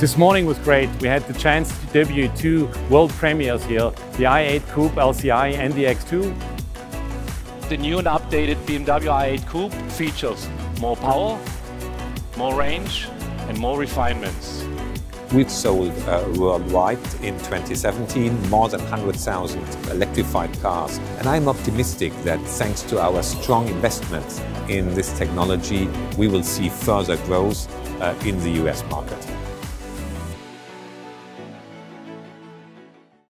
This morning was great. We had the chance to debut two world premieres here, the i8 Coupe LCI and the X2. The new and updated BMW i8 Coupe features more power, more range and more refinements. We've sold uh, worldwide in 2017 more than 100,000 electrified cars. And I'm optimistic that thanks to our strong investments in this technology, we will see further growth uh, in the US market.